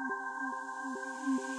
Música